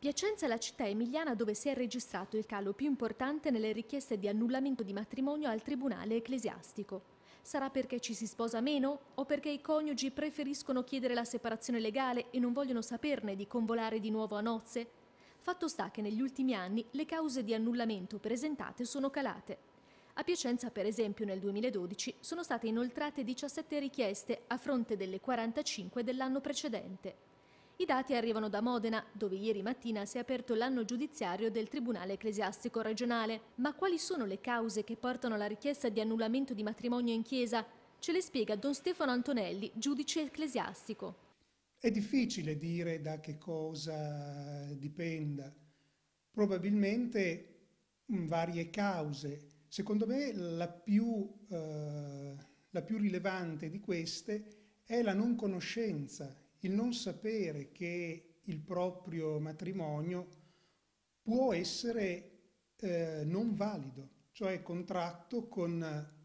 Piacenza è la città emiliana dove si è registrato il calo più importante nelle richieste di annullamento di matrimonio al tribunale ecclesiastico. Sarà perché ci si sposa meno o perché i coniugi preferiscono chiedere la separazione legale e non vogliono saperne di convolare di nuovo a nozze? Fatto sta che negli ultimi anni le cause di annullamento presentate sono calate. A Piacenza, per esempio, nel 2012 sono state inoltrate 17 richieste a fronte delle 45 dell'anno precedente. I dati arrivano da Modena, dove ieri mattina si è aperto l'anno giudiziario del Tribunale Ecclesiastico regionale. Ma quali sono le cause che portano alla richiesta di annullamento di matrimonio in chiesa? Ce le spiega Don Stefano Antonelli, giudice ecclesiastico. È difficile dire da che cosa dipenda. Probabilmente varie cause. Secondo me la più, eh, la più rilevante di queste è la non conoscenza, il non sapere che il proprio matrimonio può essere eh, non valido, cioè contratto con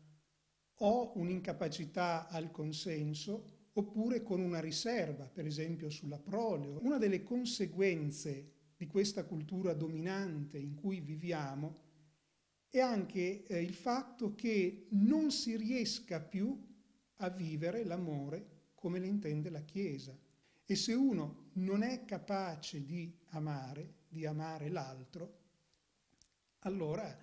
o un'incapacità al consenso oppure con una riserva, per esempio sulla prole. Una delle conseguenze di questa cultura dominante in cui viviamo è anche eh, il fatto che non si riesca più a vivere l'amore come le intende la Chiesa. E se uno non è capace di amare, di amare l'altro, allora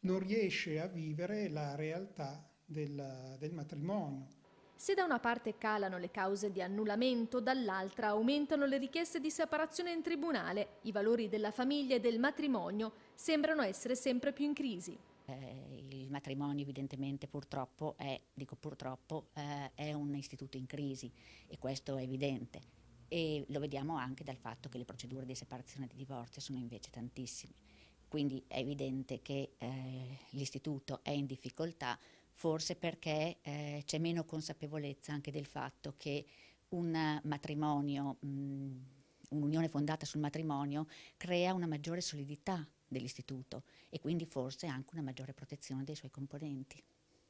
non riesce a vivere la realtà del, del matrimonio. Se da una parte calano le cause di annullamento, dall'altra aumentano le richieste di separazione in tribunale, i valori della famiglia e del matrimonio sembrano essere sempre più in crisi. Eh, il matrimonio evidentemente purtroppo è, dico purtroppo, eh, è un istituto in crisi e questo è evidente e lo vediamo anche dal fatto che le procedure di separazione e di divorzio sono invece tantissime. Quindi è evidente che eh, l'istituto è in difficoltà, forse perché eh, c'è meno consapevolezza anche del fatto che un matrimonio, un'unione fondata sul matrimonio, crea una maggiore solidità dell'istituto e quindi forse anche una maggiore protezione dei suoi componenti.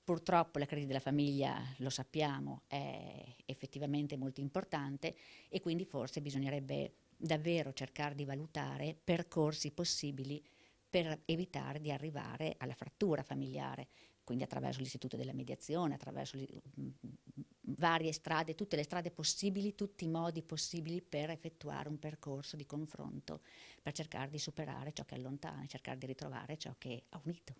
Purtroppo la crisi della famiglia, lo sappiamo, è effettivamente molto importante e quindi forse bisognerebbe davvero cercare di valutare percorsi possibili per evitare di arrivare alla frattura familiare, quindi attraverso l'istituto della mediazione, attraverso varie strade, tutte le strade possibili, tutti i modi possibili per effettuare un percorso di confronto, per cercare di superare ciò che allontana, cercare di ritrovare ciò che ha unito.